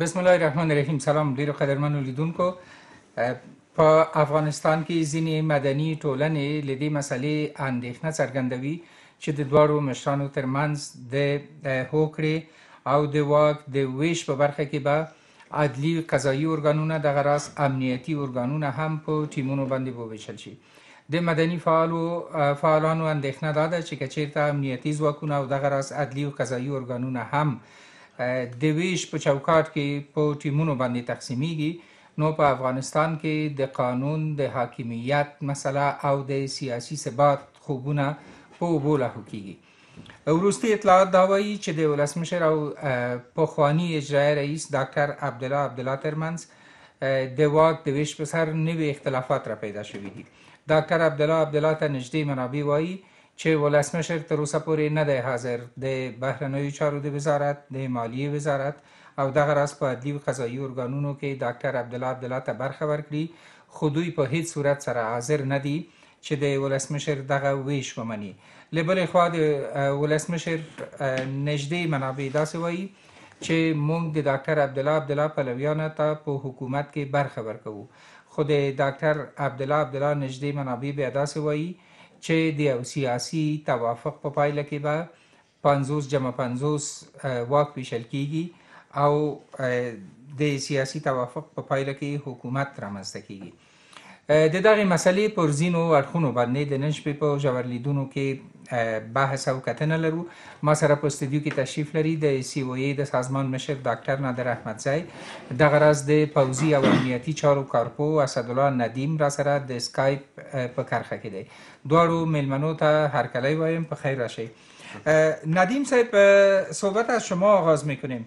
بسم الله الرحمن الرحیم سلام ډیرو قدرمنو لیدونکو په افغانستان کې ځینې مدني ټولنې لدې مسلې اندېښنه څرګندوي چې د دواړو مشرانو ترمنځ د هوکړې او د واک د ویش په برخه کې به عدلی قضایي ارګانونه د غراس امنیتي ارګانونه هم په ټیمونو باندې وویشل شي د مدني فعالو فعالانو اندېښنه دا ده چې کچیرته امنیتي ځواکونه او د غراس عدلی او قضایي ارګانونه هم د ویش په چوکاټ کې په ټیمونو باندې تقسیمیږي. نو په افغانستان کې د قانون د حاکمیت مسله او د سیاسي ثبات خوبونه په اوبو لاهو کیږي. وروستي اطلاعات دا وایي چې د ولسمشر او پخوانی اجرایی رئیس ډاکټر عبدالله عبدالله ترمنځ د واک د ویش په سر نوي اختلافات را پیدا شوي دي. ډاکټر عبدالله عبدالله ته نږدې منابع وایي چې ولسمشر تر اوسه پورې نه دی حاضر د بهرنیو چارو د وزارت د مالیې وزارت او دغه راز په عدلي او قضایي ارګانونو کې ډاکټر عبدالله عبدالله ته برخه ورکړي خو دوی په هیڅ صورت سره حاضر نه دي چې د ولسمشر دغه ویش ومني. له بلې خوا د ولسمشر نږدې منابع داسې وایي چې موږ د ډاکټر عبدالله عبدالله پلویانو ته په حکومت کې برخه ورکوو. خو د ډاکټر عبدالله عبدالله نږدې منابع بیا داسې وایي چې د یو سیاسي توافق په پایله کې به 50 جمع 50 واک ویشل کیږي او د سیاسي توافق په پایله کې حکومت رامنځته کیږي د دغه مسلې پر زینو اړخونو باندې د نن شپې په ژور لیدونو کې بحث او کتنه لرو. ما سره په استودیو کې تشریف لري د سی او ای د سازمان مشر ډاکټر نادر احمدزی د غرض د پوزي او امنیتي چارو کارپو اسد الله ندیم را سره د اسکایپ په کرخه کې دی. دواړو ملمنو ته هر کله وایم په خیر راشي ندیم صاحب صحبت از شما آغاز میکنیم.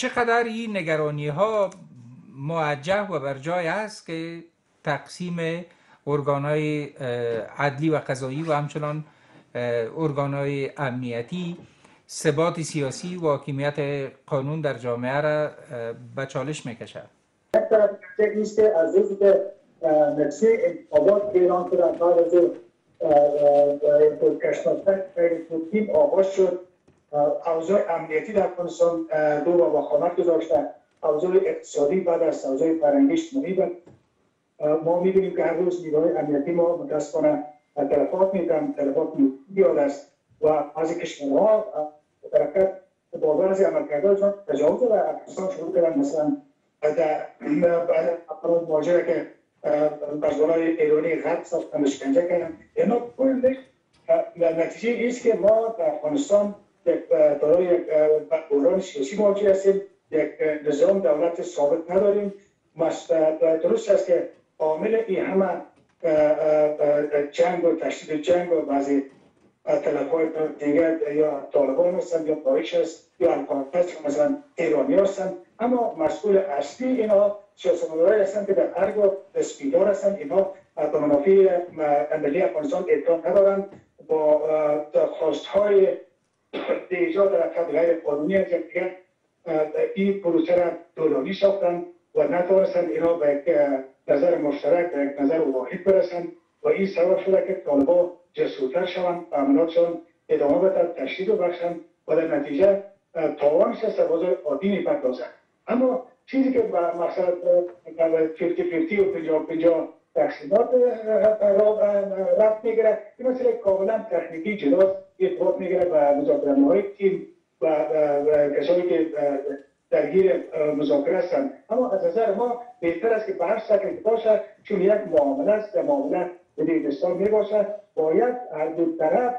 چقدر این نگرانی ها موجه و بر جای است که تقسیم ارگانهای عدلی و قضایی و همچنان ارگانهای امنیتی ثبات سیاسی و حاکمیت قانون در جامعه را به چالش می‌کشد. از نتیجه امنیتی در افغانستان دو و وخامت گذاشته اوضاع اقتصادی بعد از اوضاع فرنگیش منیبن ما می‌بینیم که هر روز نیروهای امنیتی ما متاسفانه تلفات میدن تلفات بیاد است و از کشورها حرکت با بعضی عملکردهایشان تجاوز در افغانستان شروع کردن. مثلا در افراد مواجهه که پشتوانهای ایرانی غرب ساختن شکنجه کردن. اینا کل نتیجه است که ما در افغانستان دارای یک بحران سیاسی مواجه هستیم. یک نظام دولت ثابت نداریم. درست است که عامل این همه جنگ و تشدید جنگ و بعضی طلب های دیگر یا طالبان هستند یا داعش است یا القاعده مثلا ایرانی هستند. اما مسئول اصلی اینا سیاستمدارای هستند که در ارگ و هستند. اینا به منافع ملی افغانستان اعتقاد ندارند. با خواست های ایجاد حرکت غیر قانونی یکدیگر این پروسه را دولانی ساختن و نتوانستند اینا به یک نظر مشترک به یک نظر واحد برسند و این سبب شده که طالبا جسورتر شوند و عملاتشان ادامه بدن تشدید بخشند و در نتیجه تاوانش است باز عادی می‌پردازند اما چیزی که مثلا 50 50 و 50 50 تقسیمات رفت می‌گیره این مسئله کاملا تکنیکی جداست ارتباط می‌گیره به مذاکره های تیم و کسانی که درگیر مذاکره هستند. اما از نظر ما بهتر است که به هر شکل باشه چون یک معامله است و معامله به دیگستان می باشد باید هر دو طرف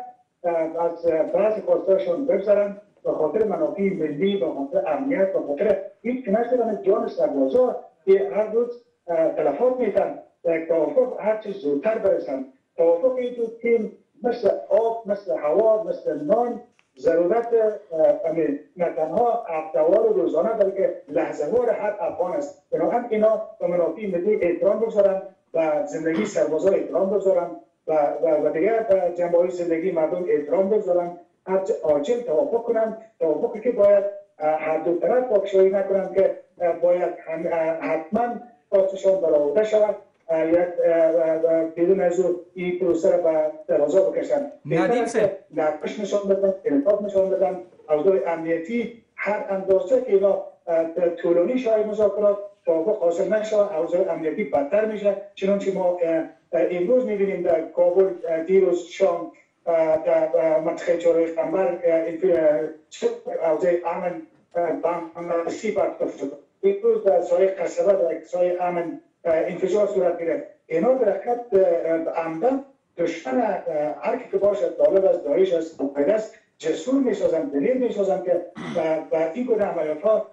از بعضی خواستارشون بگذارند به خاطر منافع ملی به خاطر امنیت به خاطر این که نشدن جان سربازا که هر روز تلفات میتن یک توافق هر چیز زودتر برسن توافق این دو تیم مثل آب مثل هوا مثل نان ضرورت نه تنها هفتهوار روزانه بلکه لحظهوار هر افغان است. بنابراین اینا به منافع ملی احترام بگذارن و زندگی سربازا احترام بگذارن و, و, و دیگر به جنبه زندگی مردم احترام بگذارن. هرچه عاجل توافق کنن توافقی که باید هر دو طرف پاکشایی نکنن که باید حتما پاسشان برآورده شود. بدون از این پروسه را به درازا بکشن. ندیم سه. نقش نشان بدن انعطاف نشان بدن. اوضاع امنیتی هر اندازه که اینا طولانی شای مذاکرات توافق حاصل نشه اوضاع امنیتی بدتر میشه. چنانچه ما امروز می‌بینیم در کابل دیروز شام در منطقه چهارراه قنبر اوضاع امن بمبارسی برگزار شد. امروز در سایه قصبه در سایه امن انفجار صورت گرفت. اینا در حقیقت عمدن دشمن هر که باشد طالب از داعش از است جسور می‌سازن دلیل می‌سازن که و این گونه عملیات ها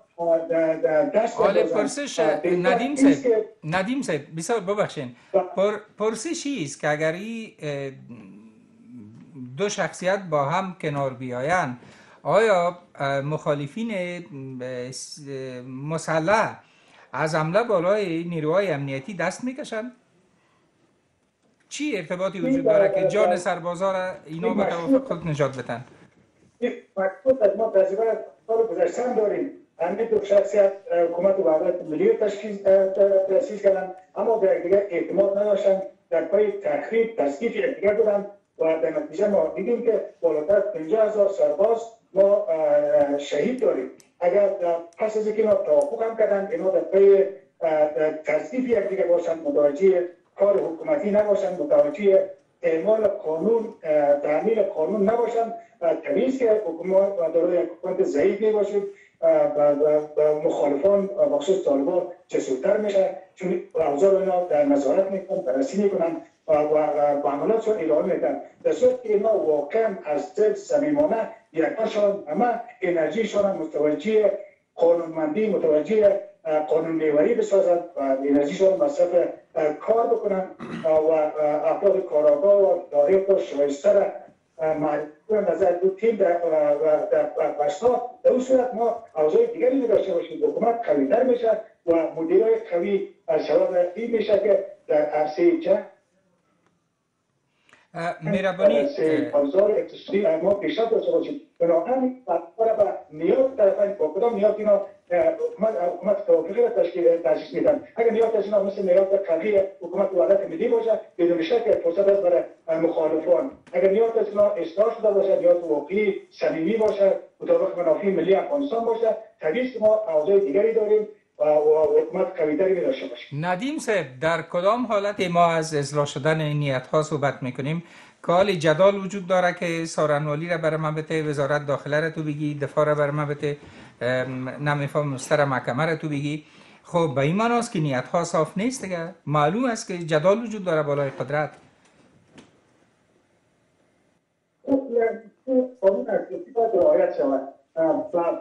حال پرسش ندیم صاحب ندیم صاحب بسیار ببخشین پر پرسش است که اگر این دو شخصیت با هم کنار بیایند آیا مخالفین مسلح از عمله بالای نیروهای امنیتی دست می‌کشند؟ چی ارتباطی وجود داره که جان سربازا را اینا به توافق خود نجات بدن؟ مکتوب از ما تجربه سال گذشته هم داریم. همین دو شخصیت حکومت و وحدت ملی تشکیل تأسیس کردن. اما به دیگر اعتماد نداشتن. در پای تخریب تصدیف یکدیگر بودن و در نتیجه ما دیدیم که بالاتر از 50 هزار سرباز ما شهید داریم. اگر پس از اینکه اینا توافق هم کردن اینا در پای تصدیف یکدیگر باشن متوجه کار حکومتی نباشن متوجه اعمال قانون تعمیل قانون نباشن طبیعی که حکومت دارای حکومت ضعیفی باشید و مخالفان مخصوص طالبان جسورتر میشه. چون اوضاع اینا در نظارت می‌کنن بررسی می‌کنن. و با عملاتشون ادامه میدن. در صورت که اینا واقعا از دل صمیمانه یکاشان همه انرژیشان متوجه قانونمندی متوجه قانون نیوری بسازند و انرژیشان مصرف کار بکنن و افراد کاراگاه و لایق و شایسته معرفی نظر دو تیم در بشتا در اون صورت ما اوضاع دیگری داشته باشیم. حکومت قویتر میشه و مدیرای قوی از شباب این میشه که در عرصه جنگ مهربانی ابزار اقتصادی ما پیشرفت داشته باشیم بنابراین و نیاز طرفین با کدام نیاز اینا حکومت حکومت توافقی را تشکیل تاسیس میدن اگر نیاز اینا مثل نیاز قوی حکومت وحدت ملی باشه بدون شک فرصت است برای مخالفان اگر نیاز اینا اصلاح شده باشه نیاز واقعی صمیمی باشه مطابق منافع ملی افغانستان باشه طبیعی ما اوضاع دیگری داریم و حکومت قویتری داشته باشیم. ندیم صاحب در کدام حالت ما از اصلاح شدن نیت ها صحبت می‌کنیم؟ کال جدال وجود داره که سارنوالی را برای من بته وزارت داخله را تو بگی دفاع را برای من بته نمیفهم مستر محکمه را تو بگی. خب به این معناست که نیت ها صاف نیست دیگه. معلوم است که جدال وجود داره بالای قدرت. قانون اساسی باید رعایت شود.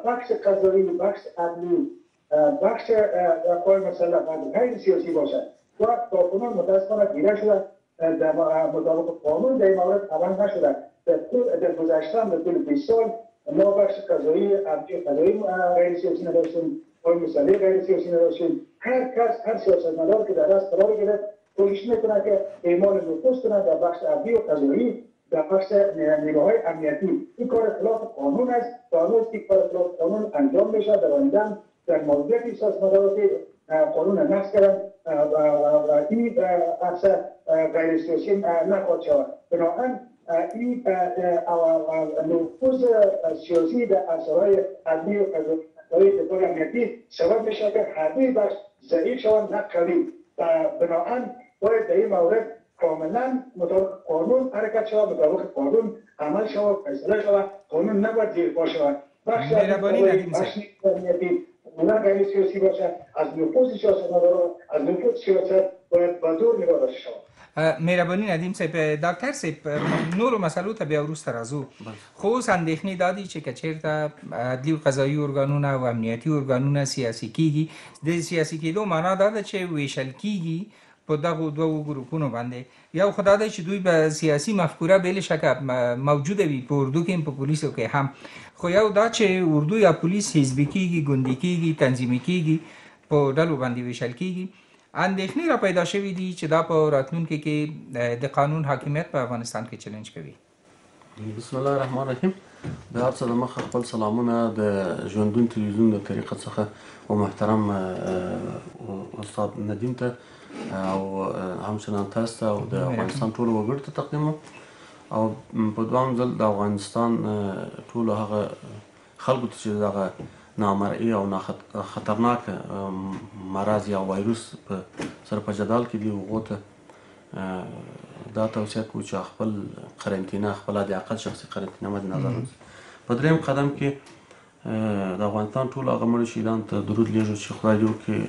بخش قضایی بخش عدلی بخش قوای مسلح و غیر سیاسی باشد. و تاکنون متاسفانه دیده شده در مطابق قانون در این مورد عمل نشده در گذشته در طول 20 سال ما بخش قضایی عدلی قضایی غیر سیاسی نداشتیم قوای مسلح غیر سیاسی نداشتیم. هر کس هر سیاستمدار که در دست قرار گرفت کوشش می‌کنه که اعمال نفوذ کنه در بخش عدلی و قضایی در بخش نیروهای امنیتی. این کار خلاف قانون است. قانون که کار خلاف قانون انجام بشه در آینده در موضوعیت سیاستمدارا که قانون نقض کردن و این بحث غیر سیاسی نخواهد شود. بنابراین این نفوذ سیاسی در اثرهای عدلی و قضایی دفاع امنیتی سبب میشه که هر بخش ضعیف شوند نه قوی بنابراین باید در این مورد کاملا مطابق قانون حرکت شود مطابق قانون عمل شود فیصله شود قانون نباید زیرپا شود. بخش بخش امنیتی نه غیر سیاسی باشه از نفوذ سیاستمداران از نفوذ سیاست باید با دور نگاه داشته شود. مهربانی ندیم صاحب دکتر صاحب نور مسئلو ته بیا وروسته راځو خو اوس اندېښنې دا دي چې که چېرته عدلي او قضایي ارګانونه او امنیتي ارګانونه سیاسي کیږي د سیاسي کېدو معنا دا ده چې ویشل کیږي په دغه دوو ګروپونو باندې یو خدا دی چې دوی به سیاسي مفکوره بل شکه موجوده وي په اردو کې په پولیسو کې هم خو یو دا چې اردو یا پولیس حزبي کیږي ګوندي کیږي تنظیمي کیږي په ډلو باندې ویشل کیږي. اندېښنې را پیدا شوې دي چې دا په راتلونکي کې د قانون حاکمیت په افغانستان کې چیلنج کوي. بسم الله الرحمن الرحیم. د هر څه د مخه خپل سلامونه د ژوندون تلویزیون د طریقه څخه او محترم استاد ندیم ته او همچنان تاسو ته او د افغانستان ټولو وګړو ته تقدیم او په دوام ځل د افغانستان ټولو هغه خلکو ته چې دغه نامرئی او خطرناک مرض یا وایروس په سره په جدال کې دی هغو ته دا توصیه کوو چې خپل قرنطینه خپل د عقل شخصي قرنطینه مد نظر په دریم قدم کې د افغانستان ټول هغه مړي شهیدان ته درود لیږو چې خدای دې وکړي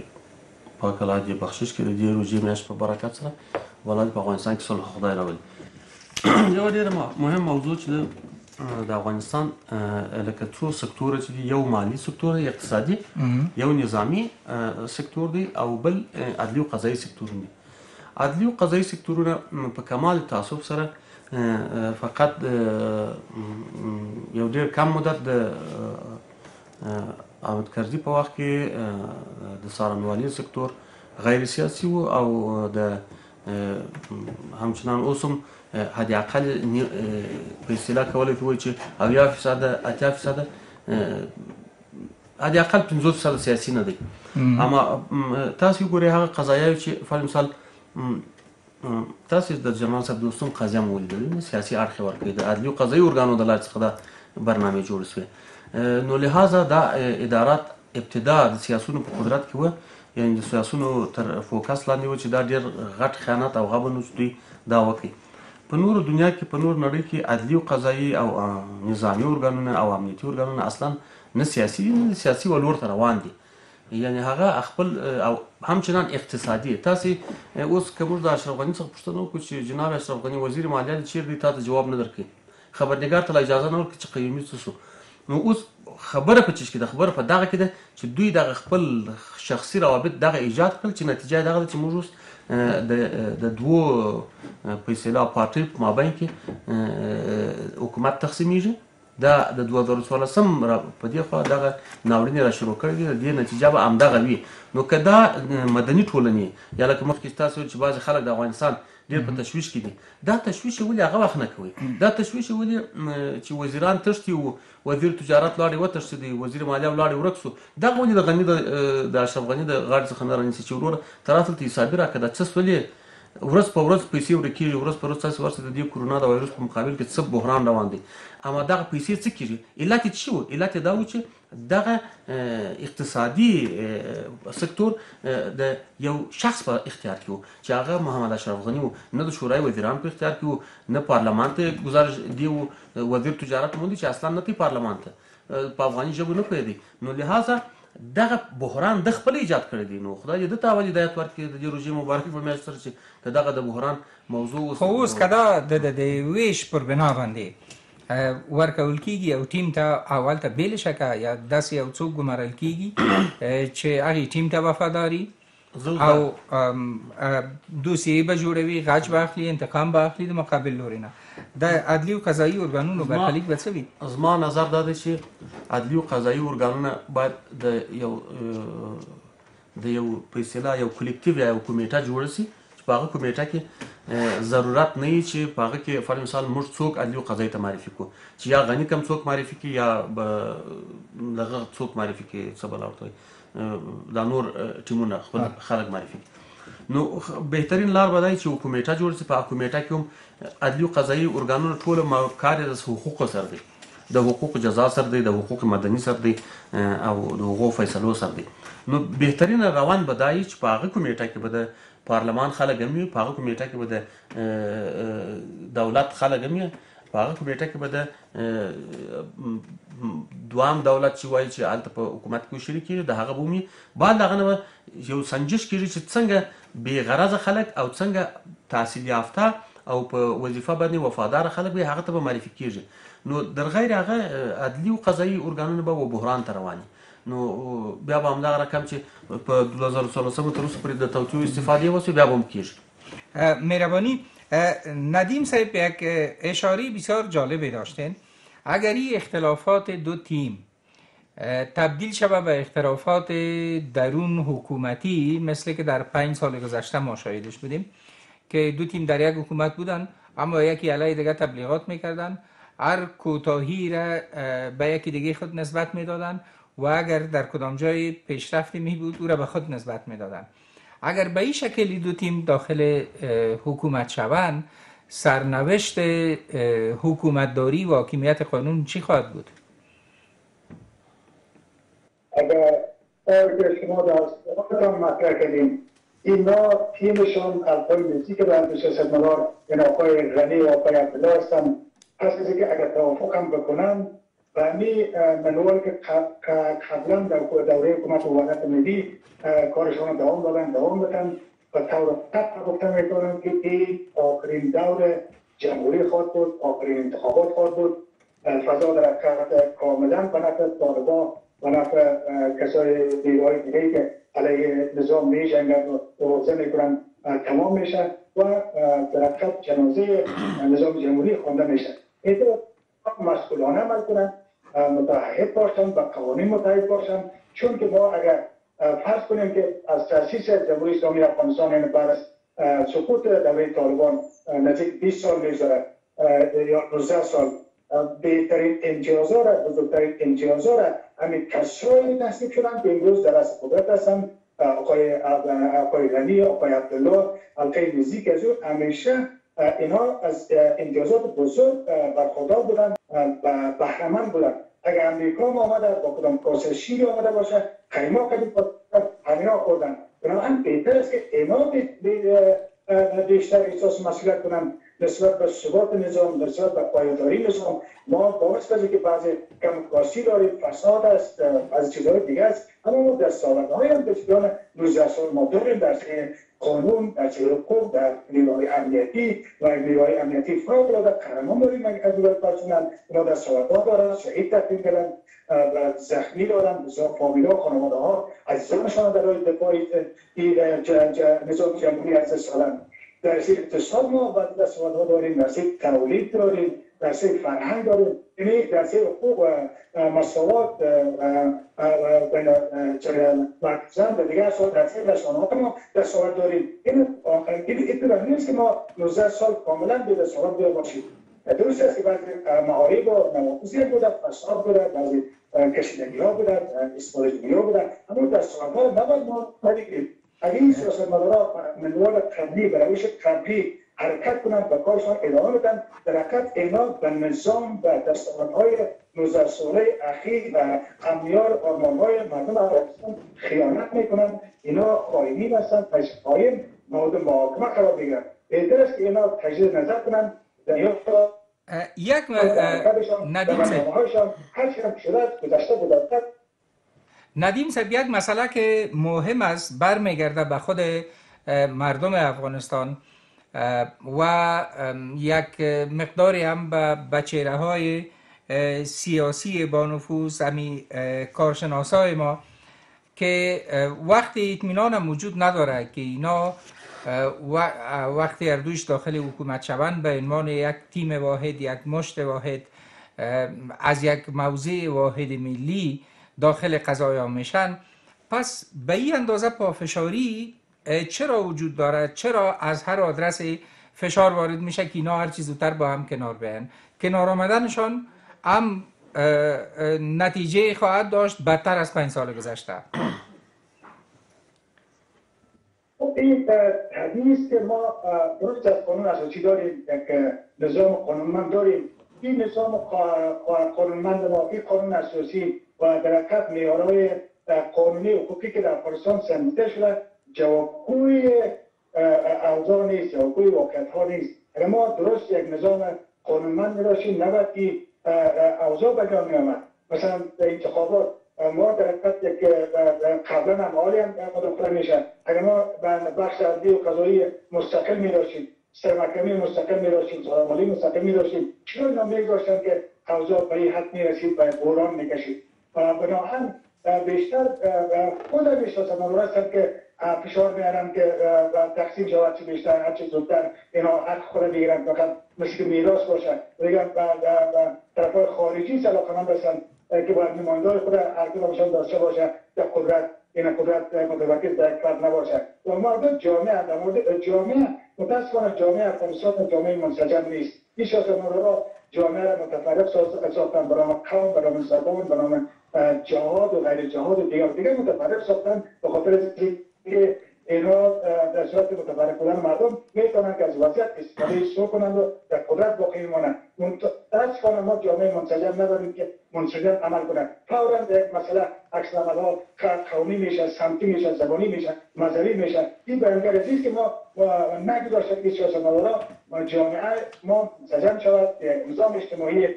پاک الله دې بخشش کړي دې روژې میاشت په برکت سره ولایت په افغانستان کې صلح خدای راولي یو ډېره مهم موضوع چې د افغانستان لکه څو سکتور چې یو مالی سکتور اقتصادي یو نظامی سکتور دی او بل عدلی او قضایي سکتور دی عدلی او قضایي سکتورونه په کمال تعصب سره فقط یو ډیر کم مدت د احمد کرزي په وخت کې د سارنوالي سکتور غیر سیاسي وو او د همچنان اوس هم حد اقل په اصطلاح کولای شو چې اویا فیصد اتیا فیصد حد اقل 50 فیصد سیاسي نه دی. اما تاسو ګورئ هغه قضایا چې فل مثال تاسو د جمال صاحب دوستم قضیه مو ولیدل سیاسي اړخ ورکړي د عدلي قضایي ارګانو د لارې څخه دا برنامه جوړ شوه نو لہذا دا ادارات ابتدا د سیاسونو په قدرت کې و یعنی د سیاسونو تر فوکس لاندې و چې دا ډیر غټ خیانت او غبن دوی دا وکړي په نور دنیا کې په نور نړۍ کې عدلی او قضایي او نظامی ارګانونه او امنیتي ارګانونه اصلا نه سیاسي نه سیاسي ولور ته روان دي. یعنی هغه خپل او همچنان اقتصادي. تاسو اوس کوم د اشرف غنی څخه پوښتنه وکړو چې جناب اشرف غنی وزیر مالیه چیرې دی تاسو جواب نه درکړي خبرنګار ته اجازه نه ورکړي چې قیمي څه نو اوس خبره په چش کې د خبره په دغه کې ده چې دوی دغه خپل شخصي روابط دغه ایجاد کړل چې نتیجه دغه چې موږ اوس د د دوو په اصطلاح پارټي په مابین کې حکومت تقسیمیږي دا د 2014 په دې خوا دغه ناورین را شروع کړی دی د نتیجه به همدغه وي نو کدا مدني ټولنې یا لکه مخکې تاسو چې بعض خلک د افغانستان ډیر په تشويش کې دي. دا تشويش ولې هغه وخت نه کوي؟ دا تشويش ولې چې وزیران تشتي او وزیر تجارت لاړې و تشتي دي وزیر مالیه لاړې ورکسو دا ولې د غنی د اشرف غنی د غاړې څخه نه رانیسي چې ورور تراتل تی صابره کده څه سولې ورځ په ورځ پیسې ورکیږي ورځ په ورځ تاسو ورسره د دې کورونا د وایروس په مقابل کې څه بحران روان دي اما دغه پیسې څه کیږي؟ علت یې څه و علت دا و چې دغه اقتصادي سکتور د یو شخص په اختیار کې و. چې هغه محمد اشرف غنی و. نه د شورای وزیران په اختیار کې و نه پارلمان ته گزارش دی وزیر تجارت مونږ چې اصلا نه تی پارلمان ته. په افغاني ژبه نه پوهېدی نو لہذا دغه بحران د خپل ایجاد کړی دی. نو خدای دې ته ولې هدایت ورکړي؟ د روزي مبارک په میاشت سره چې دغه د بحران موضوع خو اوس کدا د د ویش پر بنا باندې ورکول کیږي او ټیم ته اول ته بیل شکه یا داسې یو څوک ګمارل کیږي چې هغه ټیم ته وفاداری او دوسیه به جوړوي غاج باخلي انتقام باخلي د مقابل لوري نه. د عدلی او قضایي ارګانونو برخلیک به څه وي؟ زما نظر دا دی چې عدلی او قضایي ارګانونه باید د یو د یو په اصطلاح یو کلیکټیو یا یو کمیټه جوړ شي چې په هغه کمیټه کې ضرورت نه چې په هغه کې فر مثال موږ څوک عدلی قضایي ته معرفي کو چې یا غنی کم څوک معرفي کی یا دغه څوک معرفي کی څه بل ورته دا نور ټیمونه خپل خلک معرفي نو بهترین لار به دی چې کمیټه جوړ شي. په کمیټه کې هم عدلی قضایي ارګانونو ټول کار د حقوقو سره دی. د حقوق جزا سره دی د حقوق مدني سره دی او د حقوق فیصلو سره دی. نو بهترین روان بدای چې په هغه کمیټه کې به د پارلمان خلک هم په هغه کمیټه کې به د دولت خلک هم په هغه کمیټه کې به د دوام دولت چې وایي چې الته په حکومت کې شریک کیږي د هغه بومي بعد دغه یو سنجش کیږي چې څنګه بې غرض خلک او څنګه تحصیل یافته او په وظیفه باندې وفادار خلک به هغه ته معرفي کیږي. نو در غیر هغه عدلی او قضایي ارګانونه به بحران ته رواني نو بیا به همدغه رقم چې په 2013 تر اوسه پورې د توطیو استفاده وسو بیا هم کیږي. مهربانی ندیم صاحب یک اشاره بسیار جالبی داشتین. اگر این اختلافات دو تیم تبدیل شود به اختلافات درون حکومتی مثل که در پنج سال گذشته ما شاهدش بودیم که دو تیم در یک حکومت بودن اما یکی علیه دیگه تبلیغات می‌کردن. هر کوتاهی را به یکی دیگه خود نسبت می‌دادن. و اگر در کدام جای پیشرفتی می بود او را به خود نسبت می‌دادن اگر به این شکلی دو تیم داخل حکومت شوند سرنوشت حکومتداری و حاکمیت قانون چی خواهد بود؟ اگر شما در مطرح کردیم اینا تیمشان الپای ملی که در سیاست مدار این آقای غنی و آقای عبدالله هستن. پس که اگر توافق هم بکنن و همی منوال که قبلا در دوره حکومت وحدت ملی کارشان دوام دادن دوام بدن و طور قطع گفته می‌کنم که این آخرین دور جمهوری خود بود آخرین انتخابات خود بود. فضا در کاملا به نفع طالبان و نفع کسای دیگه دیگه که علیه نظام می جنگن و روزه می‌کنن تمام میشه و در جنازه نظام جمهوری خونده میشه مسئولانه عمل کنن متحد باشن و قوانین متحد باشن. چون که ما اگر فرض کنیم که از تاسیس جمهوری اسلامی افغانستان یعنی بعد از سقوط دوره طالبان نزدیک 20 سال میگذره یا 19 سال بهترین امتیازها را بزرگترین امتیازها را همین کسایی نصیب شدن که امروز در از قدرت هستن. آقای آقای غنی آقای عبدالله القای نزدیک از او همیشه اینها از امتیازات بزرگ برخوردار بودن و بهرمند بودن اگر امریکا ما آمده با کدام کاسه شیری آمده باشه قیمه کدیم همینا خوردن بنابراین بهتر است که اینا بیشتر احساس مسئولیت کنن نسبت به ثبات نظام نسبت به پایداری نظام ما باعث بزید که بعضی کمکاسی داریم فساد است از چیزهای دیگه است. اما ما دستاوردهای هم به بیان 19 سال ما داریم در قانون در چه حقوق در نیروهای امنیتی و نیروهای امنیتی فوق العاده قهرمان داریم. از دولت پرسنل اینا دستاوردها دارن شهید تبدیل کردن و زخمی دارن بسیار فامیلا خانواده ها عزیزانشان در راه دفاع نظام جمهوری از سالن در سیر اقتصاد ما و دستاوردها داریم در سیر تولید داریم در سیر فرهنگ داریم. یعنی در سیر حقوق و مساوات بین مرکزان و دیگر سال در سیر رسانه ما دستاورد داریم. این این نیست که ما 19 سال کاملا به دستاورد بیار باشیم. درست است که بعضی معارب و نواقصی بوده فساد بوده بعضی کشیدگی ها بوده استفاده ها بوده اما دستاوردها نباید ما بگیریم اگر این سیاست مدارا منوال قبلی به روش قبلی حرکت کنند و کارشان ادامه بدن در حقیقت اینا به نظام و دستاوردهای 19 ساله اخیر و امیار آرمانهای مردم افغانستان خیانت می‌کنند. اینا خائنین هستند پس خائن مورد محاکمه قرار بگیرند بهتر است که اینا تجدید نظر کنند. دنیا یک ندیم ندیم صاحب یک مسئله که مهم است برمیگرده به خود مردم افغانستان و یک مقداری هم به بچه های سیاسی با نفوذ همی کارشناسای ما که وقتی اطمینان موجود نداره که اینا وقتی اردوش داخل حکومت شوند به عنوان یک تیم واحد یک مشت واحد از یک موضع واحد ملی داخل قضایا میشن. پس به این اندازه پافشاری چرا وجود دارد چرا از هر آدرس فشار وارد میشه که اینا هر چیز زودتر با هم کنار بیان کنار آمدنشان هم نتیجه خواهد داشت بدتر از پنج سال گذشته. خب، این تحدیث که ما درست از قانون اساسی داریم یک نظام قانونمند داریم. این نظام قانونمند ما این قانون اساسی و در حقیقت میارای قانونی حقوقی که در افغانستان سنجیده شده جوابگوی اوضاع نیست جوابگوی واقعیت ها نیست. اگر ما درست یک نظام قانونمند داشتیم نباید که اوضاع به جا می آمد مثلا انتخابات ما در حقیقت یک قبلا هم حالی هم مدخله میشه اگر ما بخش عرضی و قضایی مستقل می داشتیم سرمکمی مستقل می داشتیم سالمالی مستقل می داشتیم چرا اینا می داشتن که اوضاع به این حد می رسید به بحران می کشید بناهن بیشتر خود می‌شناسم هستند که فشار میارن که تقسیم شود چی بیشتر هر چی زودتر اینا حق خود بگیرن فقط مثل میراث باشن بگن طرف خارجی علاقمند هستن که باید نمایندار خود هر کدامشان داشته باشه در قدرت این قدرت متوکل در فرد نباشه. و مورد جامعه در مورد جامعه متاسفانه جامعه افغانستان جامعه منسجم نیست. این شاست را جامعه را متفرق ساختن. برای قوم برای زبان برای جهاد و غیر جهاد و دیگر. دیگر متفرق ساختن به خاطر که اینا در صورت متبرک بودن مردم می‌تونن که از وضعیت استفاده سو کنند و در قدرت باقی مانند دست ما جامعه منسجم نداریم که منسجم عمل کنند فورا یک مسئله عکس ها قومی میشه سمتی میشه زبانی میشه مذهبی میشه این بیانگر است که ما نگذاشته که سیاستمدارا جامعه ما منسجم شود یک نظام اجتماعی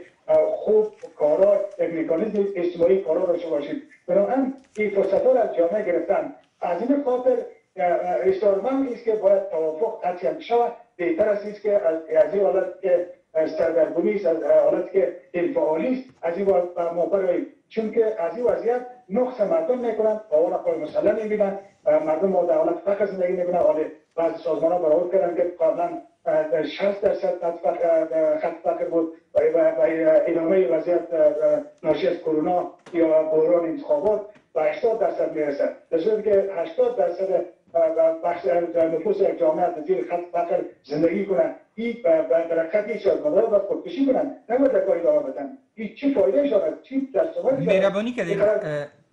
خوب کارا یک مکانیزم اجتماعی کارا داشته باشید بنابراین این فرصت ها از جامعه گرفتن از این خاطر استارمان است که باید توافق تطبیق شود بهتر است که از این حالت که سردرگمی است از حالت که انفعالی است. از این ما براییم چون که از این وضعیت نقص مردم می‌کنن باور قای مسلم می‌بینن مردم ما در حالت فقر زندگی می‌کنن حالا بعضی سازمان ها برآورد کردن که قبلا 60 درصد خط فقر بود و ادامه وضعیت ناشی از کرونا یا بحران انتخابات به 80 درصد می‌رسه در صورتی که 80 درصد بخش نفوس یک جامعه از زیر خط فقر زندگی کنن این برکت هیچ از مدار باید خودکشی کنن نباید در کار ادامه بدن این چی فایده شد چی دستاورد مهربانی کردیم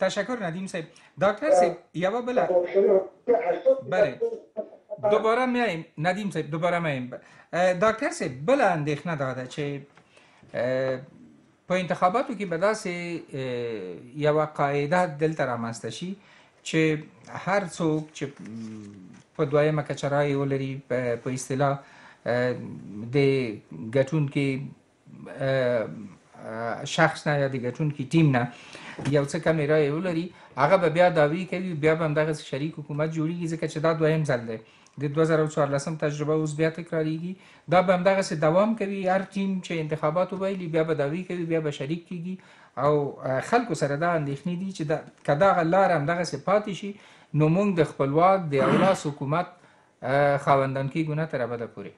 تشکر ندیم صاحب. دکتر صاحب یوا بله. بله. دوباره میایم ندیم صاحب دوباره میایم دکتر صاحب بله اندیخنه داده چه په انتخاباتو کې به داسې یو قاعده دلته رامنځته شي. چې هر څوک چې په دویمه کچه رای ولري په اصطلاح د ګټون کې شخص نه یا د ګټون کې ټیم نه یو څه کم رای ولري هغه به بیا داوی کوي بیا به هم دغه شریک حکومت جوړیږي ځکه چې دا دویم ځل دی د 2014 تجربه اوس بیا تکراریږي دا به همدغه دوام کوي هر ټیم چې انتخابات وبایلی بیا به داوی کوي بیا به شریک کیږي او خلکو سره دا اندېښنې دي چې دا کدا غلار همدغه سي پاتې شي نو موږ د خپلواک د اولاس حکومت خاوندان کیږو نه تر ابده پورې.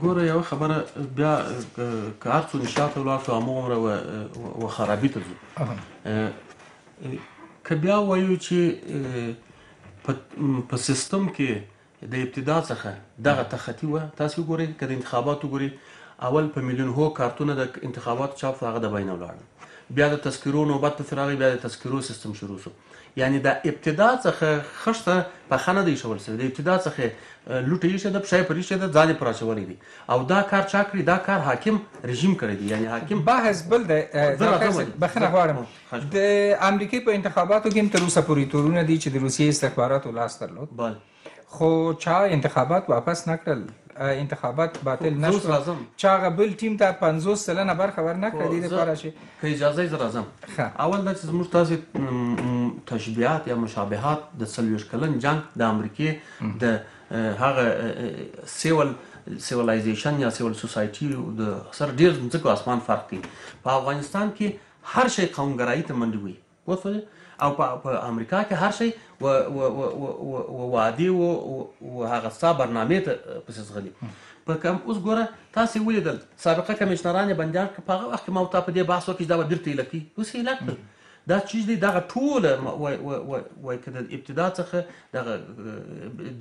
ګوره یو خبره بیا که هر څو نشاط ولاړ شو همغومره و خرابي ته ځو. که بیا وایو چې په سیستم کې د ابتدا څخه دغه تخطی و تاسو وګورئ که د انتخاباتو وګورئ اول په میلیون هو کارتونه د انتخاباتو چاپ هغه د بین ولاړ بیا د تذکرو نوبت په فراغي بیا د تذکرو سیستم شروع شو یعنی د ابتدا څخه خشته په خانه دی شول سره د ابتدا څخه لوټي شه د پښای پرې شه د ځان پر اچولې دي او دا کار چا کړی؟ دا کار حاکم رژیم کړی دی. یعنی حاکم بحث بل د بخنه غواړم. د امریکای په انتخاباتو کې تر اوسه پورې تورونه دي چې د روسیې استخباراتو لاس درلود. بله. خو چا انتخابات واپس نکړل انتخابات باطل نشو چا بل ټیم ته 50 سلنه برخه ورنکړه دې لپاره شي که اجازه زه راځم. اول دا چې زموږ تاسو تشبيهات یا مشابهات د سلويش کلن جنگ د امریکای د هغه سیول سیولایزیشن یا سیول سوسایټي د سر ډیر ځکه اسمان فرق کوي په افغانستان کې هر شی قومګرایي ته منډي وي وڅوله او په امریکا کې هر شی و و و هغه ستا برنامه ته پسې غلي په کوم اوس ګوره تاسو ولیدل سابقه کمشنران بندیان په هغه وخت ما ته په دې بحث وکړ دا به بیرته لکی اوس یې لکه. دا چیز دی دغه ټوله وای کده ابتدا څخه دغه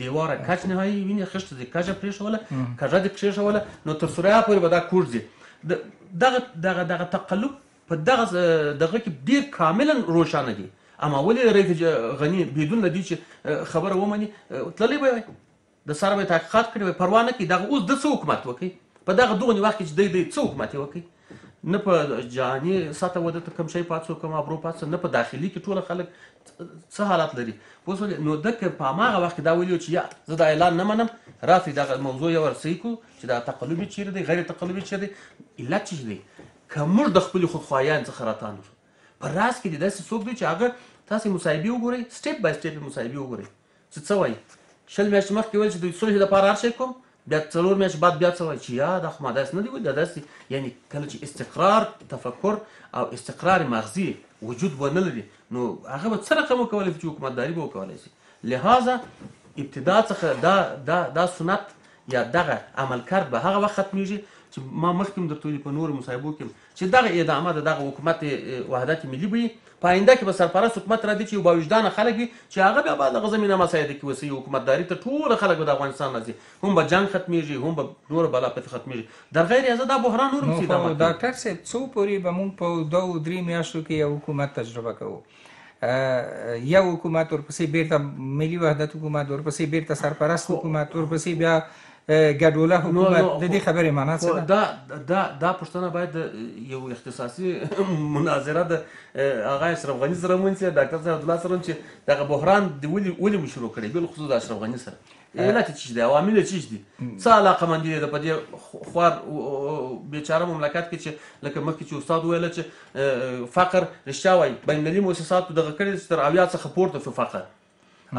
دیواره کچ نهایی ویني خشت دي کاجه پریښوله کاجه دي پریښوله نو تر سوریا پورې به دا کوړځي دغه دغه دغه تقلب په دغه دغه کې ډیر کاملا روښانه دي اما ولې رئیس غنی بدون لدی چې خبره ومني تللی به د سره به تحقیقات کړي پروا نه کوي دغه اوس د څو حکومت وکي په دغه دوه وخت کې د دې څو حکومت وکي نه په جهاني ساته وده ته کم شي پاتسو کوم ابرو پاتسو نه په داخلي کې ټول خلک څه حالات لري. پوسول نو دک په ماغه وخت دا ویلو چې یا زه دا اعلان نه منم راتي دا موضوع یو ورسې کو چې دا تقلبي چیرې دی غیر تقلبي چیرې دی. علت چی دی؟ کومر د خپل خودخوايان څخه راتانو په راس کې د داسې څوک دی چې هغه تاسو مصاحبه وګورئ سټپ بای سټپ مصاحبه وګورئ. چې څه وایي؟ شل میاشتې مخکې ویل چې د صلح لپاره هر شی کوم بیا څلور میاشتې بعد بیا څه وایي؟ چې یا دا خو ما داسې نه دی ویل دا داسې یعنی کله چې استقرار تفکر او استقرار مغزي وجود ونه لري نو هغه به څه رقم وکولای چې حکومتداري به وکولای شي؟ لہذا ابتدا څخه دا دا دا سنت یا دغه عمل کرد به هغه وخت ختمیږي چې ما مخکې درته په نور مصاحبو کې چې دغه ادامه د دغه حکومت وحدت ملي وي پاینده کې به سرپرست حکومت را دي چې با وجدان خلک وي چې هغه بیا بعد غزمینه مسایده کې وسی حکومتداري ته ټول خلک د افغانستان راځي هم به جنگ ختميږي هم به نور بلا پته ختميږي در غیر از دا بحران نور مصیبت ډاکټر صاحب څو پوری به مونږ په دوه درې میاشتو کې یو حکومت تجربه کوو. یو حکومت ورپسې بیرته ملي وحدت حکومت ورپسې بیرته سرپرست حکومت ورپسې بیا ګډوله حکومت. د دې خبرې معنا څه ده؟ دا دا دا پښتنه باید یو اختصاصي مناظره د هغه اشرف غنی سره مونږ ډاکټر صاحب الله سره چې دغه بحران د ولي ولي شروع کړی؟ بل خصوص د اشرف غنی سره. علت چی دی؟ عوامل چی دي څه علاقه مندي د پدې خوار بیچاره مملکت کې چې لکه مخکې چې استاد ویل چې فقر رښتیا وای بین المللي مؤسسات دغه کړي تر اویا څخه پورته فقر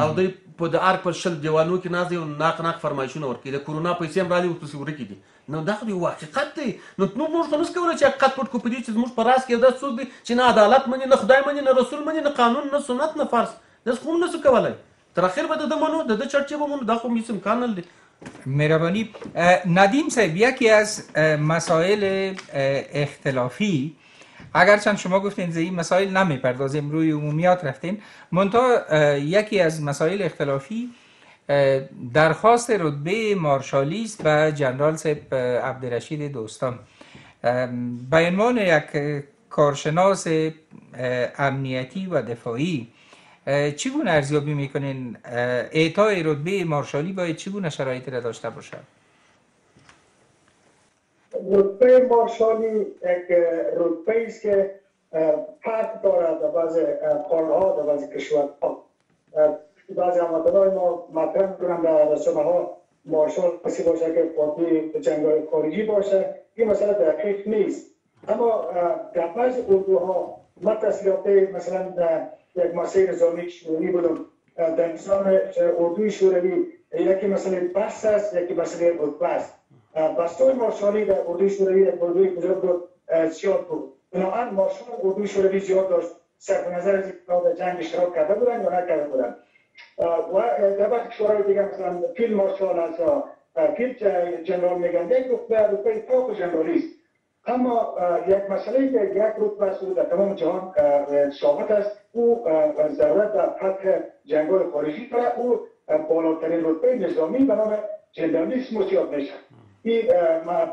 او دوی په د ارګ پر شل دیوالونو کې ناز یو ناق ناق فرمایشونه ورکړي د کورونا پیسې هم رالي ورپسې ورکې دي. نو دا خو یو حقیقت دی. نو نو موږ خو نس کولی چې حقیقت پټ کو په دې چې زموږ په راس کې دا څوک دی چې نه عدالت مني نه خدای مني نه رسول مني نه قانون نه سنت نه فرض. دا خو نه څه کولای. تر اخر به د منو د چرچې به منو دا خو هیڅ امکان نه دی. مهربانی ندیم صاحب یکی از مسائل اختلافی اگرچند شما گفتین زی مسائل نمی‌پردازیم روی عمومیات رفتین منتها یکی از مسائل اختلافی درخواست رتبه مارشالی است به جنرال سپ عبدالرشید دوستان. به عنوان یک کارشناس امنیتی و دفاعی. چگونه ارزیابی می‌کنین؟ اعطای رتبه مارشالی باید چگونه شرایطی را داشته باشد؟ رتبه مارشالی یک رتبه است که فرق دارد در بعض کارها در بعض کشورها. بعضی هموطنهای ما مطرح کنم در رسانه ها مارشال کسی باشه که قاطی جنگ خارجی باشه. این مسئله دقیق نیست. اما در بعض اردوها ما تصویرات مثلا یک مسیر نظامی شوروی بودم. در نظام اردوی شوروی یکی مسئله بس است یکی مسئله رتبه است. بستوی مارشالی در اردوی شوروی در اردوی بزرگ بود زیاد بود. بنابراین مارشال اردوی شوروی زیاد داشت. صرف نظر از در جنگ اشتراک کرده بودن یا نکرده بودن. و در وقت کشورهای دیگه مثلا فیل مارشال از فیل جنرال میگن. یک رتبه رتبه فوق جنرالی است. اما یک مسئله که یک رتبه است در تمام جهان ثابت است. او ضرورت در فتح جنگ‌های خارجی داره او بالاترین رتبه نظامی به نام جنرالیسم مصیاب میشه این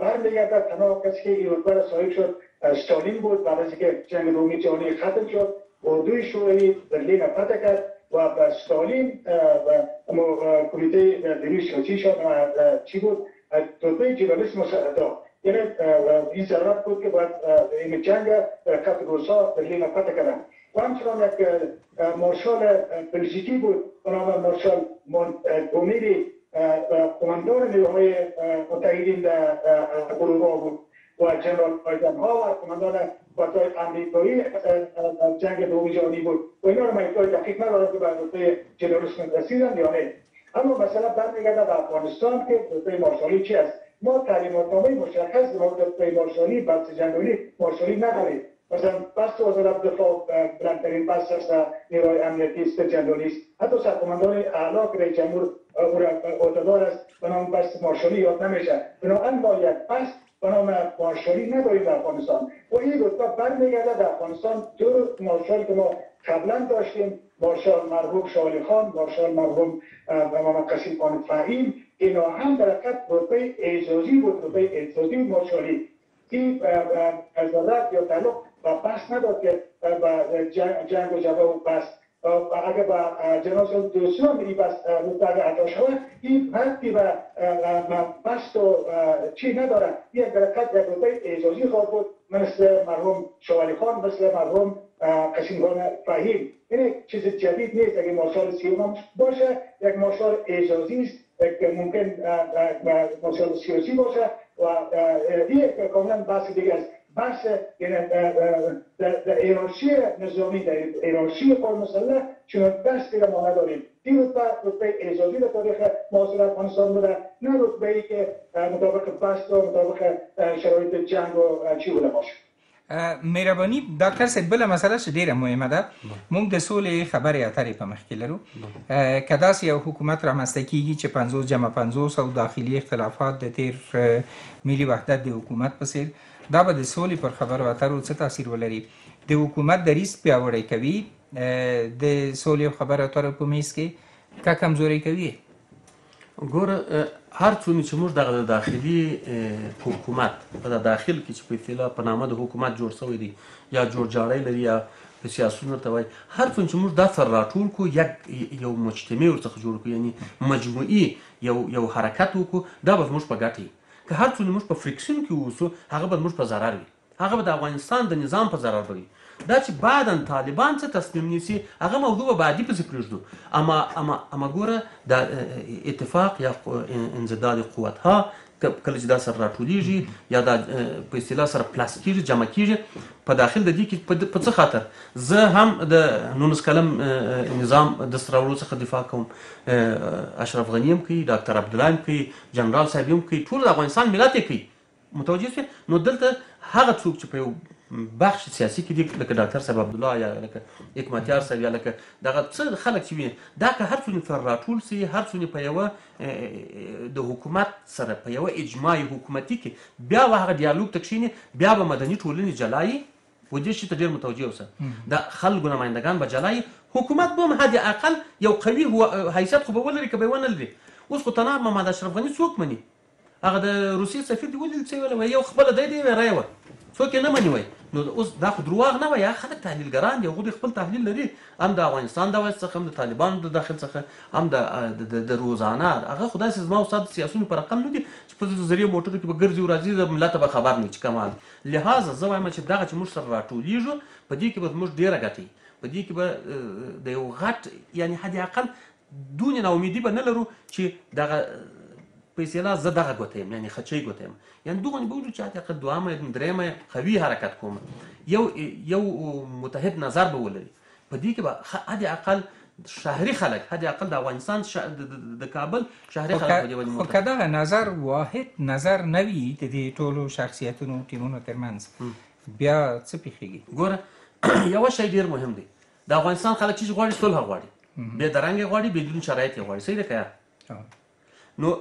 برمیگردد تنها کسی که رتبه را شد استالین بود. بعد از اینکه جنگ دومی جهانی ختم شد اردوی شوروی برلین فتح کرد و به استالین و کمیته دینی سیاسی شد. چی بود؟ رتبه جنرالیسم داد یعنی این ضرورت بود که باید این جنگ کف روسا برلین فتح کردن و همچنان یک مارشال بلژیکی بود. به نام مارشال مونتگومری قماندان نیروهای متحدین در اروپا بود و جنرال آیدن ها و قماندان قواتهای امریکایی جنگ دومی جهانی بود و اینا رو من دقیق ندارم که به رتبه جنرالیسم رسیدن یا نه اما مثلا برمیگرده به افغانستان که رتبه مارشالی چی است ما تعلیمات نامه مشخص در رتبه مارشالی بحث جنگالی مارشالی نداریم مثلا بس وزارت دفاع بلندترین بس است نیروی امنیتی است جنرالی است حتی سرقماندان اعلی که رئیس جمهور عهدهدار است به نام بس مارشالی یاد نمیشه بنابراین ما یک بس به نام مارشالی نداریم در افغانستان و این رتبه برمیگرده در افغانستان دو مارشال که ما قبلا داشتیم مارشال مرحوم شالی خان مارشال مرحوم محمد قسیم خان فهیم اینا هم در حقیقت رتبه اعزازی بود رتبه اعزازی مارشالی این ضرورت یا تعلق و بحث نداد که جنگ و جبه و بحث اگر با جناس دوستان میری بس مطلق عطا شود. این ربطی و بست و چی نداره. یک درکت یک روپای اعزازی خواهد بود مثل مرحوم شوالی خان مثل مرحوم قسیمگان فهیم. این چیز جدید نیست. اگه مارشال سیوم باشه یک مارشال اعزازی است که ممکن مارشال سیاسی باشه و این کاملا بحث دیگه است. بحث در ایرانشی نظامی در ایرانشی قوم مسلح چون دستی را ما نداریم. این رتبه رتبه اعزازی در تاریخ معاصر افغانستان بوده. نه رتبه ای که مطابق بست و مطابق شرایط جنگ و چی بوده باشه. مهرباني ډاکټر صاحب بل مسله چې ډیره مهمه ده. موږ د سولې خبرې اترې په مخ کې لرو کدا یو حکومت رامنځته کیږي چې 50 جمع 50 او داخلي اختلافات د تیر ملي وحدت د حکومت په څیر دا به د سولې پر خبرو اترو څه تاثیر ولري. د حکومت دریځ پیاوړی کوي د سولې خبرو اترو په میز کې کا کمزوري کوي. ګوره هر څومره چې موږ دغه داخلي حکومت په داخل کې چې په اصطلاح په نامه د حکومت جوړ شوی دی یا جوړ جاړی لري یا په سیاسون ته وای هر څون چې موږ دا سره راټول کو یک یو مجتمع ورڅخه جوړ کو یعنی مجموعي یو یو حرکت وکړو دا به موږ په ګټي که هر څون موږ په فریکشن کې ووسو هغه به موږ په ضرر وي. هغه به د افغانستان د نظام په ضرر وي دا چې بعدن طالبان څه تصمیم نیسي هغه موضوع به بعدي پسې پرېږدو. اما اما اما ګوره د اتفاق یا انزداد قوتها کله چې دا سره راټولیږي یا دا په اصطلاح سره پلاس کیږي جمع کیږي په داخل د دې کې په څه خاطر؟ زه هم د نونس کلم نظام د سراولو څخه دفاع کوم. اشرف غنی هم کوي ډاکټر عبد الله هم کوي جنرال صاحب هم کوي ټول د افغانستان ملت کوي. متوجه نو دلته هغه څوک چې په یو بخش سیاسي کې دي لکه ډاکټر صاحب عبد الله یا لکه حکمتیار صاحب یا لکه دغه څه خلک چې وي دا که هر څونه پر راټول سي هر څونه په یو د حکومت سره په یو اجماعي حکومتي کې بیا هغه ډیالوګ تکشینی بیا به مدني ټولنې جلایي. و دې شي ته ډیر متوجه اوسه. د خلکو نمائندگان به جلایي. حکومت به حد اقل یو قوي حیثیت خو به ولري که به ونه لري. اوس خو تنها محمد اشرف غنی څوک مني؟ هغه د روسي سفیر دی ولې څه ویل یو خپل دی دی رایو څوک نه مني وای نو اوس دا خو دروغ نه وای خلک تحلیلګران دي هغه خپل تحلیل لري هم د افغانستان د وایس څخه هم د طالبانو د داخل څخه هم د د روزانه هغه خدای سي زما استاد سیاسيون پر رقم نه دي چې په ذریعہ موټر کې به ګرځي او راځي د ملت به خبر نه چې کمال لہذا زه وایم چې دغه چې موږ سره راټولېږو په دې کې به موږ ډیره ګټي په دې کې به د یو غټ یعنی حد اقل دون نه امیدي به نه لرو چې دغه په اصطلاح زه دغه ګوتیم یعنی خچې ګوتیم. یعنی دغه نه بوجو چې حتی دوامه درېمه قوي حرکت کوم یو یو متحد نظر به ولري. په دې کې به حد اقل شهري خلک حد اقل د افغانستان ش... د کابل شهري خلک په دې خو کدا نظر واحد نظر نوي د دې ټولو شخصیتونو ټیمونو ترمنځ. بیا څه پیښیږي ګوره یو شی ډیر مهم دی. د افغانستان خلک چې غواړي صلح غواړي. به درنګ غواړي بدون شرایط غواړي. صحیح ده که نو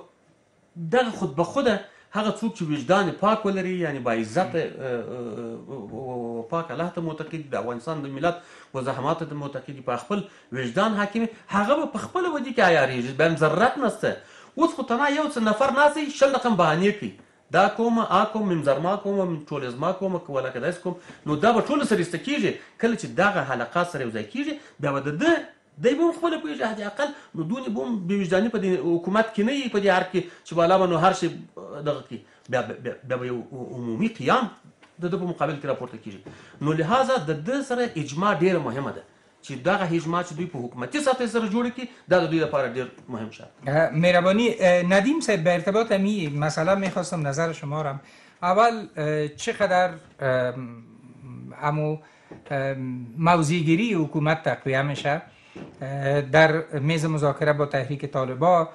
دغه خود به خوده هغه څوک چې وجدان پاک ولري یعنی با عزت او پاک الله ته معتقد د افغانستان د ملت و زحمات ته معتقد په خپل وجدان حاکم هغه په خپل ودی کې عیاریږي. بل ضرورت نشته. اوس خو تنها یو څه نفر ناسي شل رقم بهانه کوي دا کوم ا کوم منظرما کوم ټول ازما کوم کوله کداس کوم. نو دا به ټول سره استکیږي کله چې دغه حلقات سره ځای کیږي بیا به د دی به خپل په حد اقل نو دونی بوم به وجداني په حکومت کې نه په دې هر کې چې بالا به نو هر شي دغه کې. بیا بیا یو عمومي قیام د د په مقابل کې راپورته کیږي. نو لہذا د د سره اجماع ډیره مهمه ده چې دغه اجماع چې دوی په حکومتي سطح سره جوړ کی دا د دوی لپاره ډیر مهم شد مهربانی ندیم صاحب به ارتباط می مثلا میخواستم نظر شما را اول چقدر امو موضعگیری حکومت تقویه میشه در میز مذاکره با تحریک طالبا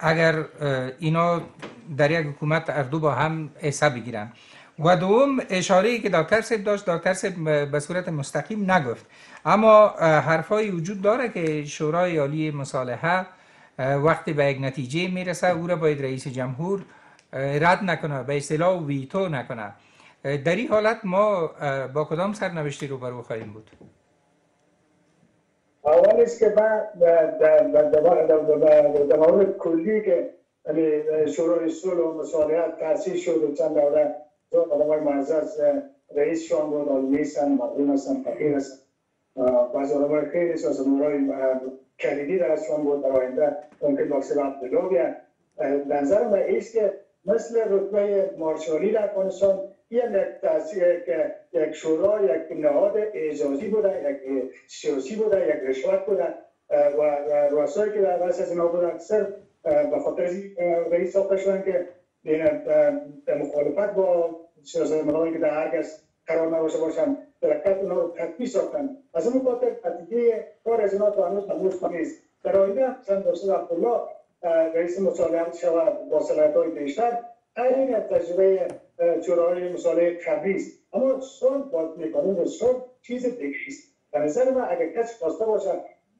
اگر اینا در یک حکومت اردو با هم حساب بگیرن. و دوم اشاره که دکتر سیب داشت دکتر سیب به صورت مستقیم نگفت. اما حرفای وجود داره که شورای عالی مصالحه وقتی به یک نتیجه می‌رسه او را باید رئیس جمهور رد نکنه به اصطلاح ویتو نکنه. در این حالت ما با کدام سرنوشتی رو برو خواهیم بود؟ اول است که در مورد کلی که شورای صلح و مصالحت تأسیس شد و چند دوره آدمای معزز رئیس شان بود عالی هستن مردم هستن فقیر هستن. بعض آدمای خیلی سازمانهای کلیدی در شان بود در آینده ممکن باکسر عبدالله بیان. نظر من ایست که مثل رتبه مارشالی در افغانستان یک یک شورا یک نهاد اعزازی بوده یک سیاسی بوده یک رشوت بوده و رؤسایی که در از اینا بودن اکثر به خاطر رئیس ساخته شدن که مخالفت با سیاستمدارانی که در هر کس قرار نباشه باشن درکت اونا رو تطبیق ساختن. از اون خاطر نتیجه کار از اینا تو هنوز هنوز نیست. در آینده مثلا درست عبدالله رئیس مصالحت شود با صلاحیت های بیشتر این تجربه جورای قبلی است اما صلح با می‌کنیم صلح چیز دیگه است. به نظر من اگر کسی خواسته باشه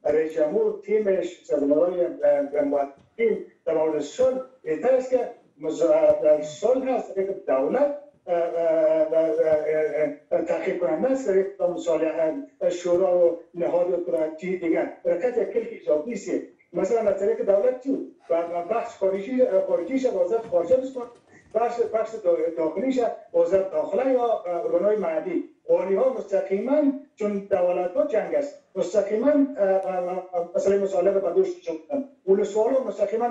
رئیس جمهور تیمش سازمانهای تیم در مورد صلح بهتر است که صلح هست که دولت تحقیق کننده است در مصالحه شورا و نهاد و دیگر. برکت یک کلک اضافی است. مثلا از طریق دولت و بخش خارجی خارجیش وزارت خارجه بسپار بخش بخش داخلیش وزارت داخله یا ارگانهای محلی قوانی ها مستقیما چون دولت ها جنگ است. مستقیما مثلا مصالحه به دوست شدن ولسوال ها مستقیما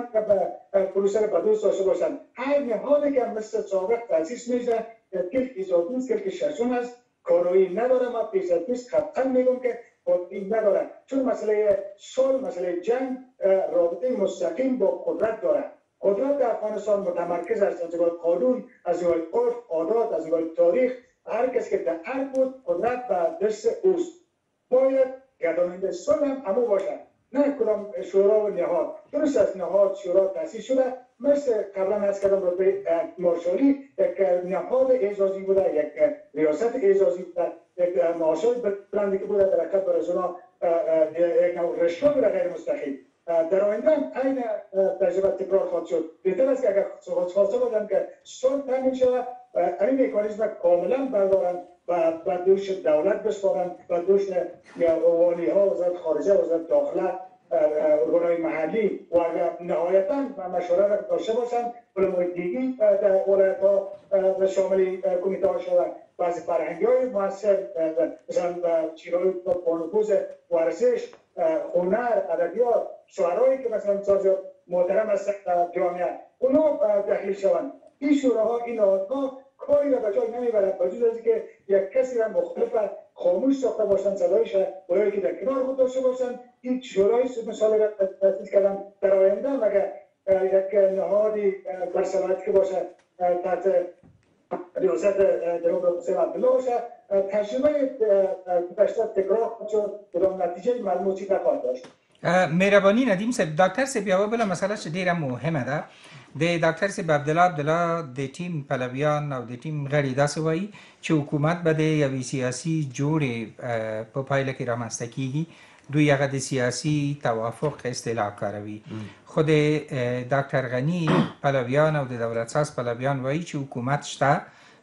پروسه به دوست داشته باشند. این حالی که مثل سابق تاسیس میشه کل ایزادون کل ششون است. کارایی نداره. ما پیش از پیش قطعا میگم که این نداره. چون مسئله سال مسئله جنگ رابطه مستقیم با قدرت داره. قدرت در افغانستان متمرکز است. از قانون از عرف عادات از تاریخ. هر کس که در هر بود قدرت به دست اوست. باید گرداننده سال هم امو باشد. نه کدام شورا و نهاد. درست است نهاد شورا تاسیس شده. مثل قبلا از کردم رو به مارشالی یک نهاد اعزازی بوده یک ریاست اعزازی بوده یک معاشای بلندی که بوده در حقیقت برای اونا یک نوع رشوه بوده غیر مستقیم. در آینده هم این تجربه تکرار خواهد شد. بهتر است که اگر خواسته بودن که سال تامین شود این میکانیزم کاملا بردارن و به دوش دولت بسپارن و دوش والی ها وزارت خارجه وزارت داخله ارگانهای محلی و نهایتا مشوره را داشته باشن علمای دیگی در ولایت ها شامل کمیته ها شده بعضی فرهنگی های موثر مثلا چیرهای پانوکوز ورزش هنر ادبیات شعرهایی که مثلا ساز محترم در جامعه اونا دخیل شوند این شوراها این نهادها کاری را به جای نمی‌برد. با از که یک کسی را مختلف خاموش ساخته باشن صدایش باید که در کنار خود داشته باشن این شورای مثال را تاسیس کردن در آینده. مگر یک نهادی برسلات که باشه تحت ریاست جناب حسین عبدالله باشه تجربه گذشته تکرار شد. کدام نتیجه معلوماتی نخواهد داشت. مهرباني ندیم صاحب. ډاکټر صاحب یو بل مسله چې ډیره مهمه ده. د ډاکټر صاحب عبد الله عبد الله د ټیم پلویان او د ټیم غړي داسې وایي چې حکومت به د یوې سیاسي جوړې په پایله کې رامنځته کیږي. دوی هغه د سیاسي توافق اصطلاح کاروي. خو د ډاکټر غنی پلویان او د دولت ساز پلویان وایي چې حکومت شته.